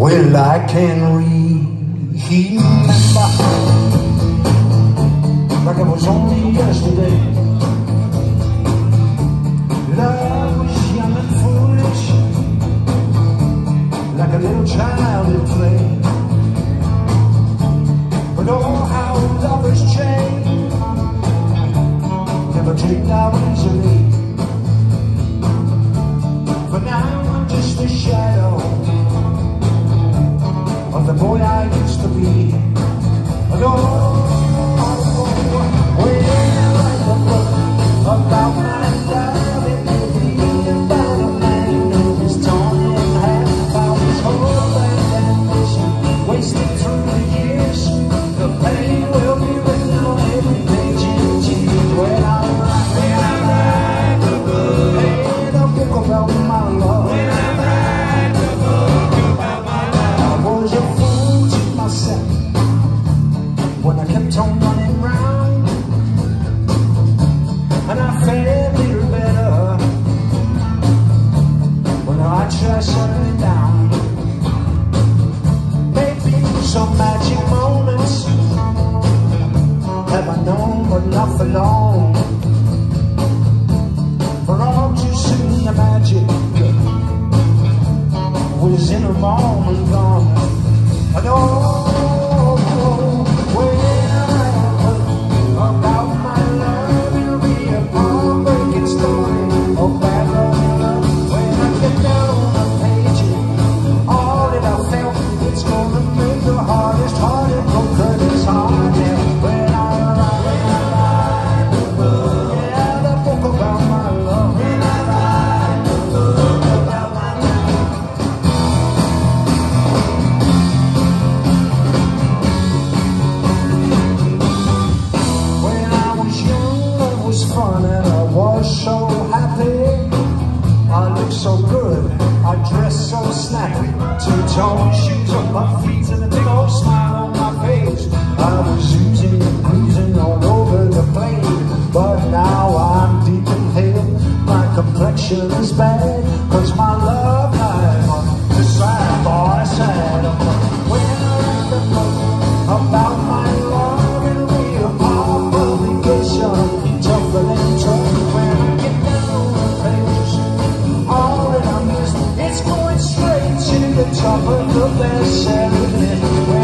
Well, I can remember like it was only yesterday. Love was young and foolish, like a little child at play. But oh, how love has changed. never take out boy I used to be. But oh, kept on running round. And I a little better when I tried settling down. Maybe some magic moments have I known, but not for long. For all too soon the magic was in a moment snappy. Two-tone shoes on my feet and a big old smile on my face. I was oozing and cruising all over the plane. But now I'm deep in hell, my complexion is bad. The top of the best list.